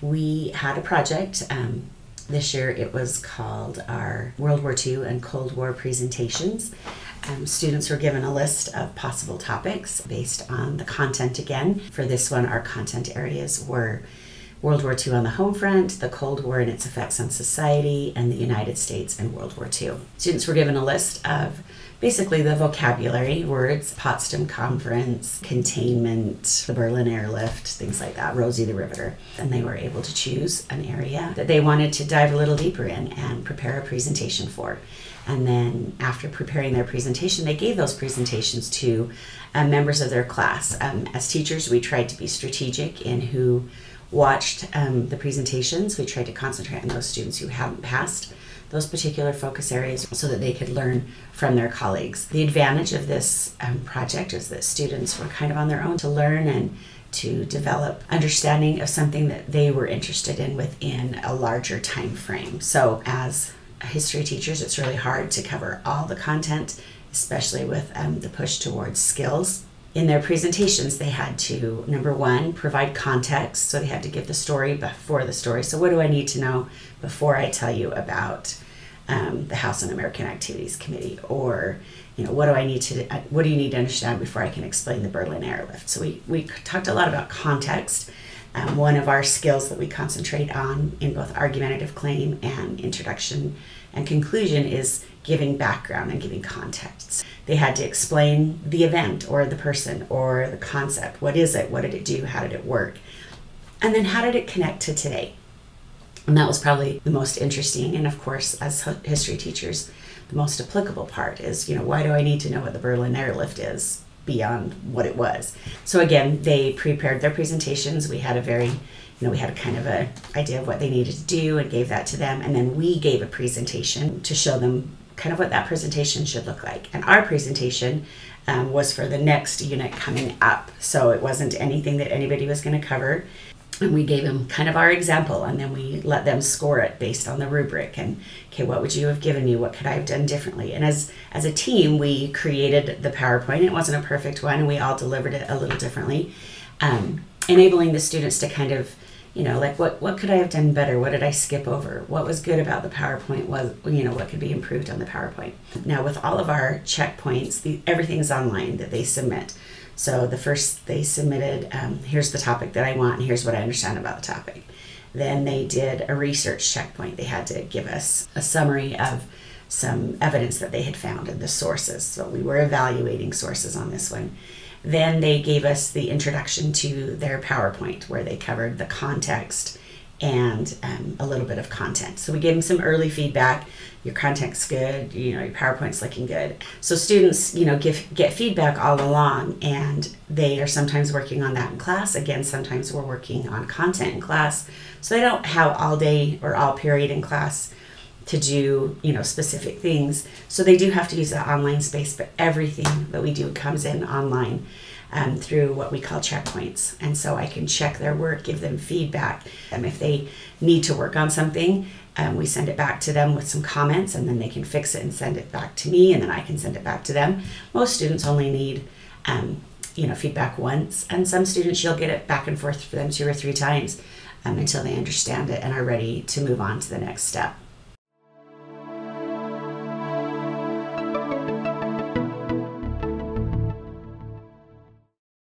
we had a project. Um, this year it was called our World War II and Cold War presentations. Um, students were given a list of possible topics based on the content again. For this one, our content areas were World War II on the home front, the Cold War and its effects on society, and the United States and World War II. Students were given a list of basically the vocabulary words Potsdam Conference, containment, the Berlin airlift, things like that, Rosie the Riveter. And they were able to choose an area that they wanted to dive a little deeper in and prepare a presentation for. And then after preparing their presentation, they gave those presentations to uh, members of their class. Um, as teachers, we tried to be strategic in who watched um, the presentations. We tried to concentrate on those students who hadn't passed those particular focus areas so that they could learn from their colleagues. The advantage of this um, project is that students were kind of on their own to learn and to develop understanding of something that they were interested in within a larger time frame. So as history teachers, it's really hard to cover all the content, especially with um, the push towards skills in their presentations, they had to, number one, provide context. So they had to give the story before the story. So, what do I need to know before I tell you about um, the House Un American Activities Committee? Or, you know, what do I need to, uh, what do you need to understand before I can explain the Berlin airlift? So, we, we talked a lot about context. Um, one of our skills that we concentrate on in both argumentative claim and introduction and conclusion is giving background and giving context. They had to explain the event or the person or the concept. What is it? What did it do? How did it work? And then how did it connect to today? And that was probably the most interesting. And of course, as history teachers, the most applicable part is, you know, why do I need to know what the Berlin airlift is beyond what it was? So again, they prepared their presentations. We had a very you know, we had a kind of a idea of what they needed to do and gave that to them. And then we gave a presentation to show them kind of what that presentation should look like. And our presentation um, was for the next unit coming up. So it wasn't anything that anybody was going to cover. And we gave them kind of our example and then we let them score it based on the rubric and okay what would you have given me what could i have done differently and as as a team we created the powerpoint it wasn't a perfect one and we all delivered it a little differently um, enabling the students to kind of you know like what what could i have done better? What did i skip over? What was good about the powerpoint was you know what could be improved on the powerpoint? Now with all of our checkpoints the, everything's online that they submit. So the first they submitted um, here's the topic that i want and here's what i understand about the topic. Then they did a research checkpoint. They had to give us a summary of some evidence that they had found in the sources so we were evaluating sources on this one then they gave us the introduction to their PowerPoint where they covered the context and um, a little bit of content. So we gave them some early feedback. Your content's good, you know, your PowerPoint's looking good. So students, you know, give get feedback all along, and they are sometimes working on that in class. Again, sometimes we're working on content in class, so they don't have all day or all period in class to do you know specific things. So they do have to use that online space but everything that we do comes in online um, through what we call checkpoints. And so i can check their work give them feedback and if they need to work on something um, we send it back to them with some comments and then they can fix it and send it back to me and then i can send it back to them. Most students only need um, you know feedback once and some students you'll get it back and forth for them two or three times um, until they understand it and are ready to move on to the next step